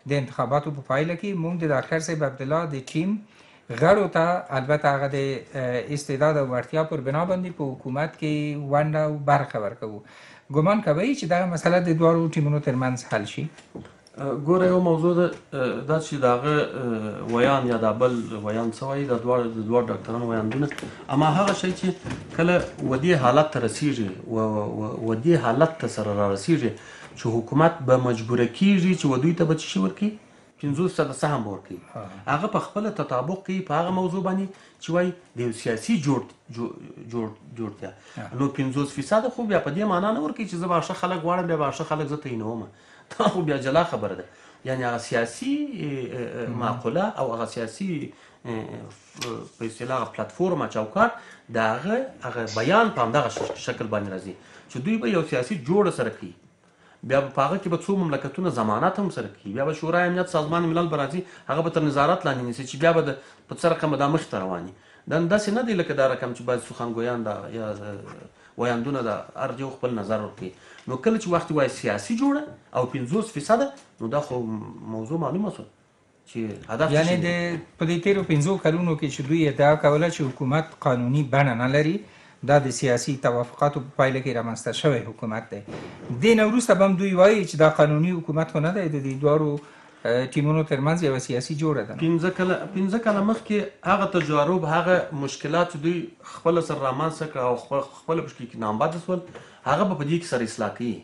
د انتخاباتو په پایله کې موږ د ډاکټر صاحب عبد الله د ټیم غړو ته البته هغه د استعداد او وړتیا پر بنا باندې په حکومت کې ونډه او برخه ورکوي ګمان کوي چې دا مسله د دوه ټیمونو ترمنځ حل شي؟ ګوره یو موضوع ده دا چې داغه ویان یا د بل ویان سوی د دوه د دوه ډاکټرانو ویاندونه. اما هغه شی چې کله ودی حالت ته رسیږي و ودی حالت ته سره رسیږي چې حکومت به مجبور کیږي چې ودوی ته به شي ورکی 50 سهم ورکړي هغه په خپل تطابق کوي په هغه موضوع باندې چې وای د سیاسي جوړ جوړ جوړتیا نو 50 فیصد خو بیا په دې معنا نه ورکړي چې زه به خلک غواړم بیا به خلک زه تینوم دا خو بیا جلا خبره ده. یعنی هغه سیاسي معقوله او هغه سیاسي په اصطلاح پلیټفورم چوکاټ دا هغه بیان په همدغه شکل باندې راځي. چې دوی به یو سیاسي جوړ سره کوي بیا په هغه کې به څو مملکتونه ضمانت هم سره کوي. بیا به شورای امنیت سازمان ملل به راځي هغه به تر نظارت لاندې نیسي چې بیا به په څه رقم دا مخ ته رواني. دا داسې نه دی لکه دا رقم چې باید سخنګویان دا یا ویاندونه دا ارجو خپل نظر ورکړي نو کله چې وخت وای سیاسي جوړه او 50 فیصد نو دا خو موضوع معلومه شو چې هدف یعنی د په دې تیرو 50 کلونو کې چې دوی ادعا کوله چې حکومت قانوني بڼه نه لري دا د سیاسي توافقاتو په پایله کې رامنځته شوی حکومت دی. د نوروسته بم دوی وایي چې دا قانوني حکومت خو نه دی د دې دوه ټیمونو ترمنځ یو سیاسي جوړه ده. پنځه کله پنځه کله مخکې هغه تجارب هغه مشکلات دوی خپل سر رامنځته کړ او خپل پښکې کې نامباد سول هغه په دې کې سره اصلاح کوي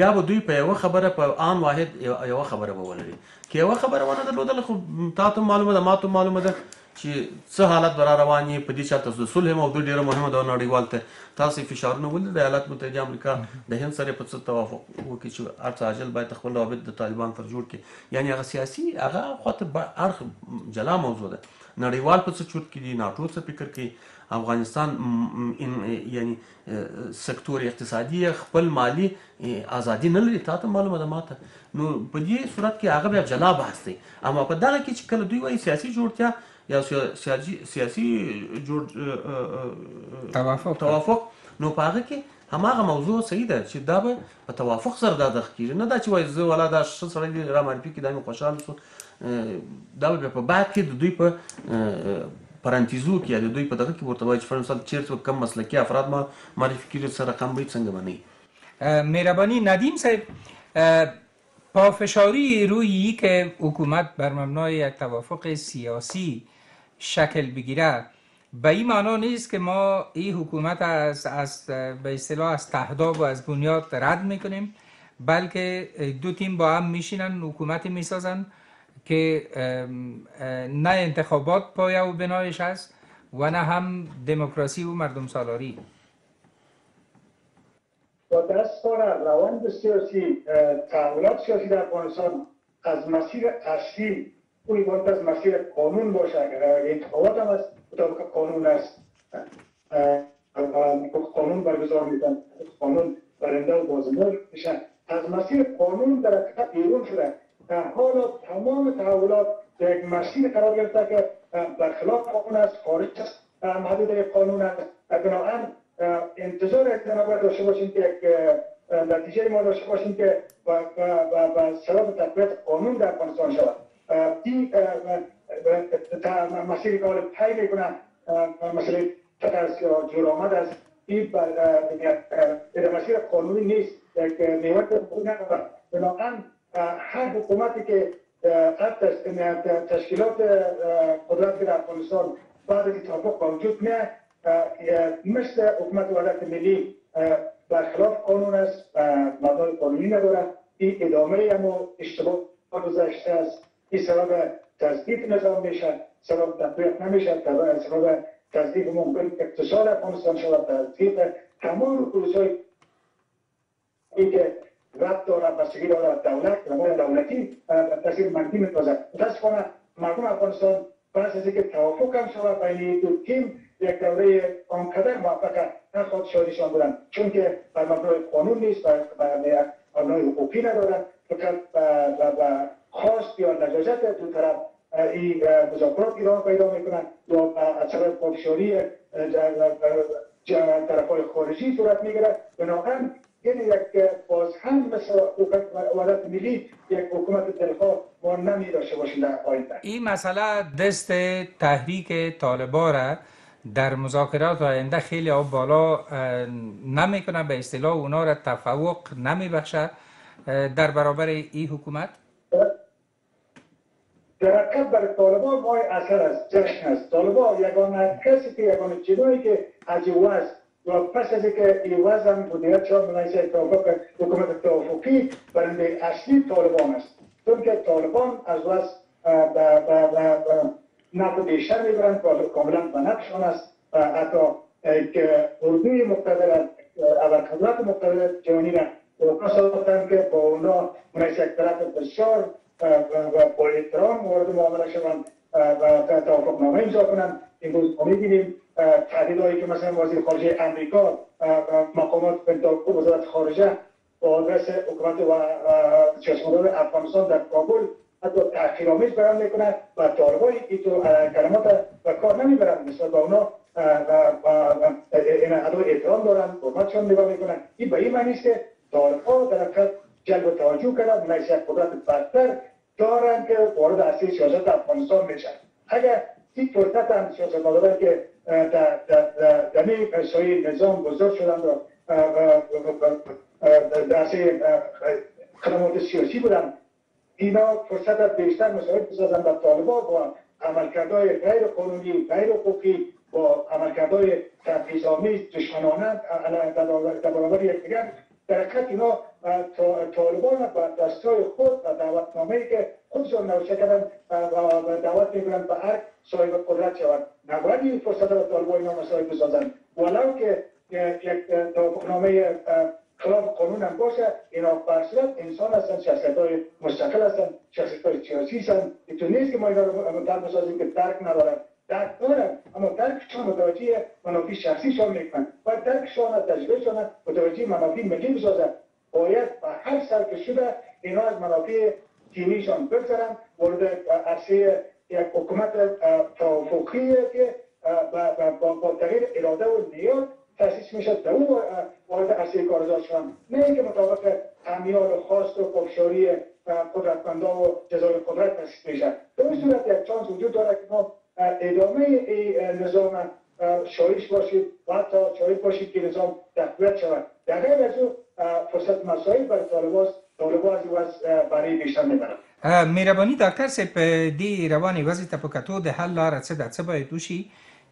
بیا به دوی په یو خبره په آن واحد یو خبره به ولري. کې یو خبره ونه درلودل خو تاسو معلومه ده ماته معلومه ده چې څه حالت برا روان یې؟ په دې چاته د صلح موضوع ډیره مهمه ده نړیوال ته. تاسو فشارونه ولې د ایالات متحده امریکا د هند سره په څه توافق وکړي چې ارڅ اجل باید خپل روابط د طالبان پر جوړ کړي. یعنی هغه سیاسي هغه خاطر ارخ جلا موضوع ده. نړیوال په څه چوت کې دي؟ ناتو څه فکر کوي افغانستان یعنی سکتور اقتصادي خپل مالی ازادي نه لري. تاسو معلومه ده ماته نو په دې صورت کې هغه بیا جلا بحث دی. اما په دغه کې چې کله دوی وایي سیاسي جوړتیا یا سیاسي سیاسي جوړ توافق توافق نو هغه کې هماغه موضوع صحیح ده چې دا به په توافق سره دا د کیږي نه دا چې وای زه ولا دا ش سره را معرفي کې دا مې خوشاله شو دا به په بعد کې د دوی په پرانتیزو کې د دوی په دغه کې ورته وایي چې فرض چیرته کم مسلکي افراد ما معرفي کړي سره رقم به څنګه باندې مهرباني ندیم صاحب پافشاری روی که حکومت بر مبنای یک توافق سیاسی شکل بگیره. به این معنا نیست که ما این حکومت از, از به اصطلاح از تهداب و از بنیاد رد می‌کنیم بلکه دو تیم با هم میشینن حکومتی می‌سازن که نه انتخابات پایه و بنایش است و نه هم دموکراسی و مردم سالاری. با دستان روند سیاسی تحولات سیاسی در افغانستان از مسیر اصلی اون باید از مسیر قانون باشه اگر انتخابات هم از مطابق قانون است قانون برگزار میدن قانون برنده و بازنده میشن از مسیر قانون در حقیقت بیرون شده. حالا تمام تحولات در یک مسیر قرار گرفته که برخلاف قانون است خارج است محدوده قانون است. بنابراین انتظار احتمال داشته باشیم که یک نتیجه ما داشته باشیم که با سبب تقویت قانون در افغانستان شود. این مسیری که پی می‌کنن مسئله ترس یا جور آمد است این مسیر قانونی نیست. یک نیوت ندارد بنابراین هر حکومتی که تشکیلات قدرت در افغانستان بعد از توافق وجود میاد مثل حکومت ولایت ملی برخلاف قانون است مبنای قانونی نداره این ادامه اما اشتباه گذشته است. این سبب تضعیف نظام میشه سبب تطبیق نمیشه سبب تضعیف ممکن اقتصاد افغانستان شود. تضعیف تمام روزهای ای که ربط داره بستگی داره دولت و دولتی تاثیر منفی میتوزه متاسفانه مردم افغانستان پس از اینکه توافق هم شود بین دو تیم یک دوره آنقدر موفق نخواد شادیشان بودن چون که بر مبنای قانون نیست بر مبنای حقوقی ندارن فقط و خواست یا نجاجت دو طرف این مذاکرات ایران پیدا می‌کنن یا سبب پافشاری طرف های خارجی صورت می‌گیره. بنابراین این یک باز هم مثل حکومت ملی یک حکومت دلخواه ما نمی داشته باشیم در آینده. این مسئله دست تحریک طالبا را در مذاکرات آینده خیلی آب بالا نمی‌کنه به اصطلاح اونا را تفوق نمی بخشه در برابر این حکومت حقیقت برای طالبان مای اثر است جشن است طالبان یگانه کسی که یگانه جنایی که از وز و پس از اینکه این وز هم مدیریت شد ملیسه توافق حکومت توافقی برنده اصلی طالبان است. چون که طالبان از وز نفت بیشتر می‌برند کاملا به نفشان است. حتی که اردوی مقتدر اول قدرت مقتدر جهانی را اونا ساختن که با اونا منیسه یک طرف بسیار و با احترام مورد معامله شوند و توافق نامه امضا کنند امروز ما می‌بینیم هایی که مثلا وزیر خارجه امریکا مقامات وزارت خارجه با آدرس حکومت و سیاستمداران افغانستان در کابل حتی تحقیرآمیز بیان می‌کنند و طالبان این کلمات و کار نمی‌برند. نسبت به اونا این ادای احترام دارن حرمتشان نگاه می‌کنن. این به این معنی است که طالبان در حقیقت جلب توجه کردن یک قدرت برتر دارن که وارد اصلی سیاست افغانستان میشن اگر این فرصت هم سیاست که در این نظام بزرگ شدن و در خدمات سیاسی بودن اینا فرصت بیشتر مساعد بسازن در طالبان با عملکردهای غیر قانونی غیر حقوقی با عملکردهای تبعیض‌آمیز دشمنانه در برابر یکدیگر در حقیقت اینا طالبان و دستای خود و دعوتنامه که خودشون نوشته کردن و دعوت می‌کنن به هر صاحب قدرت شود نباید این فرصت را طالبان اینا مسائل بسازن. ولو که یک توافقنامه خلاف قانون هم باشه اینا برصورت انسان هستن شخصیت های مستقل هستن شخصیت های سیاسی هستن. تو نیست که ما اینا رو در بسازیم که درک ندارن. درک دارن اما درکشان متوجه منافی شخصیشان می‌کنن و درکشان از تجربهشان متوجه منافی ملی بسازن باید به هر سر که شده اینا از منافع تیمیشان بگذارن وارد عرصه یک حکومت توافقی که با تغییر اراده و نیات تاسیس میشه در اون وارد عرصه کارزار شدن نه اینکه مطابق امیال خواست و پافشاری قدرتمندا و جزای قدرت تاسیس میشه در این صورت یک چانس وجود داره که ما ادامه این نظام شایش باشید و حتی شایش باشید که نظام تقویت شود. در غیر از او فرصت مسائل برای طالباست طالبان از برای بیشتر میبرن مهرباني ډاکټر صاحب په دې روانې وضع ته په کتو د حل لاره څه ده څه باید وشي؟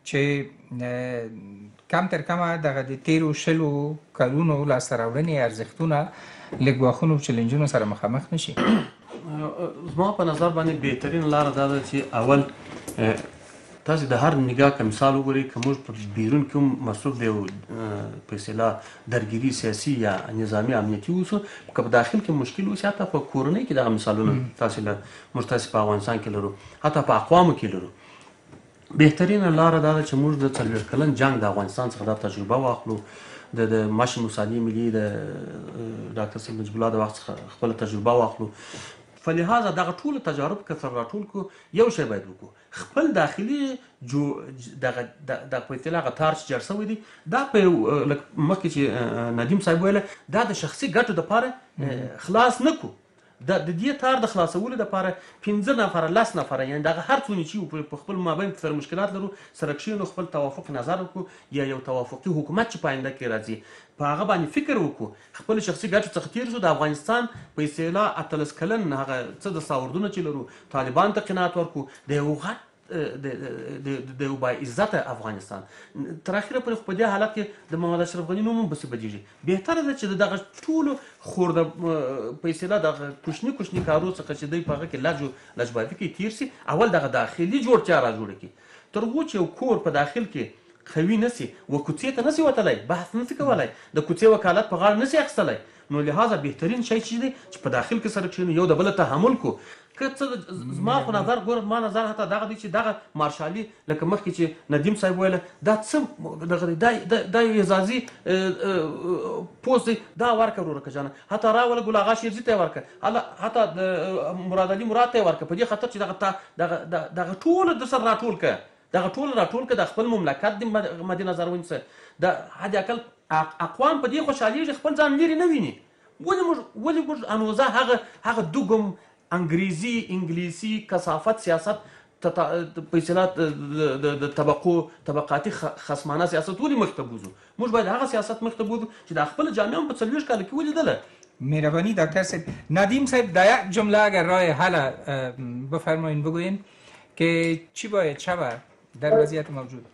چې کم تر کمه دغه د تیرو شلو کلونو لاسته راوړنې ارزښتونه لږ ګواښونو چیلنجونو سره مخامخ نشي زما په نظر باندې بهترین لار دا ده چې اول تاسو د هر نگاه کوم مثال وګورئ موږ په بیرون کوم مصروف دی په اصطلاح درګيري سیاسي یا نظامی امنیتي اوسو که په داخل کې مشکل اوسي حتی په کورنۍ کې د مثالونو تاسو له مرتسي په افغانستان کې لرو حتی په اقوامو کې لرو. بهترین لار دا ده چې موږ د څلور کلن جنگ د افغانستان څخه د تجربه واخلو. د د ماشي موسادي ملي د ډاکټر سید الله د وخت خپل تجربه واخلو فلهذا دغه ټول تجارب سره راټول کو یو شی باید وکړو خپل داخلي جو دغه د په اطلاع غتار چې شوی دی دا په مخکې چې ندیم صاحب ویل دا د شخصي ګټو لپاره خلاص نکو د د دې تار د خلاصولو لپاره 15 نفر لاس نفر یعنی دغه هر څونه چې په خپل مابین کې سره مشکلات لرو سره کښینو خپل توافق نظر وکړو یا یو توافقي حکومت چې پاینده کې راځي. په هغه باندې فکر وکړو خپل شخصي ګټو څخه تیر شو د افغانستان په اصطلاح اتلس کلن هغه څه د ساوردونه چې لرو طالبان ته قناعت ورکو د یو غټ د د با عزت افغانستان تر اخره پر په دې حالت کې د محمد اشرف غنی نوم بس بدیږي بهتره ده چې دغه ټول خورده پیسې د کوشنی کوشنی کارو څخه چې دوی په هغه کې لجو لجبافي کې تیر سي اول دغه داخلي جوړتیا را جوړ کی تر وو چې کور په داخل کې خوي نسی و کوڅې ته نسی وتلای بحث نسی کولای د کوڅې وکالت په غاړه نسی اخستلای نو لہذا بهترین شی چې دی چې په داخل کې سره کښینو یو د بل تحمل کو. که څه زما خو نظر ګور ما نظر حتی دغه دی چې دغه مارشالي لکه مخکې چې ندیم صاحب ویل دا څه دغه دا یو اعزازي پوسټ دی. دا ورکه ورکه جان حتی راول ګل اغا شیرزي ته ورکه. حتی مراد علي مراد ته ورکه. په دې خاطر چې دغه دغه دغه ټول د سر راټول ک دغه ټول راټول ک د خپل مملکت د مد نظر ونیسه د حد اقل اقوام په دې خوشحالي خپل ځان لري نه ویني. ولې موږ ولې موږ انوزه هغه هغه دوګم انګریزي انګلیسي کثافت سیاست په اصطلاح د طبقو طبقاتي خصمانه سیاست ولې مختبوزو موږ باید هغه سیاست مختبوزو چې د خپل جامعه په څلويش کال کې ولیدله. مهربانی دکتر صاحب. ندیم صاحب در یک جمله اگر راه حل بفرمایین بگوین که چی باید شود در وضعیت موجود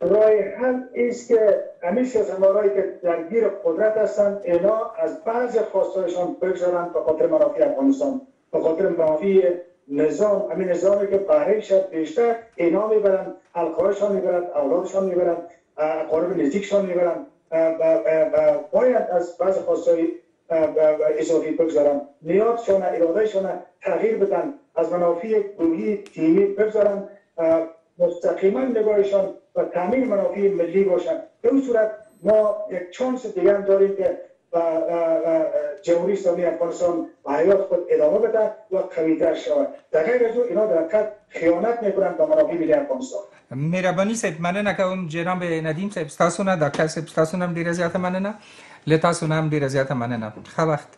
راه حل است که همیشه سمارایی که درگیر قدرت هستند اینا از بعض خواستایشان بگذارن به خاطر منافع افغانستان به خاطر منافع نظام. همین نظامی که بهره شد بیشتر اینا می‌برن القایشان می‌برن اولادشان می‌برن اقارب نزدیکشان می‌برن باید از بعض خواستای اضافی بگذارن. نیازشان ارادهشان تغییر بدن از منافع گروهی تیمی بگذارن مستقیما نگاهشان و تامین منافع ملی باشن. به اون صورت ما یک چانس دیگه هم داریم که جمهوری اسلامی افغانستان به حیات خود ادامه بده و قویتر شود. در غیر از اینا در حقیقت خیانت می‌کنن به منافع ملی افغانستان. مهرباني صاحب مننه کوم جناب ندیم صاحب تاسو نه ډاکټر صاحب تاسو نه ډیره زیاته مننه له تاسو نه؟ هم ډیره زیاته مننه ښه وخت